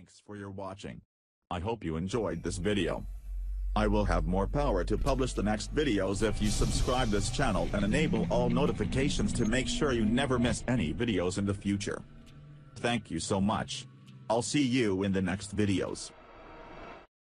Thanks for your watching. I hope you enjoyed this video. I will have more power to publish the next videos if you subscribe this channel and enable all notifications to make sure you never miss any videos in the future. Thank you so much. I'll see you in the next videos.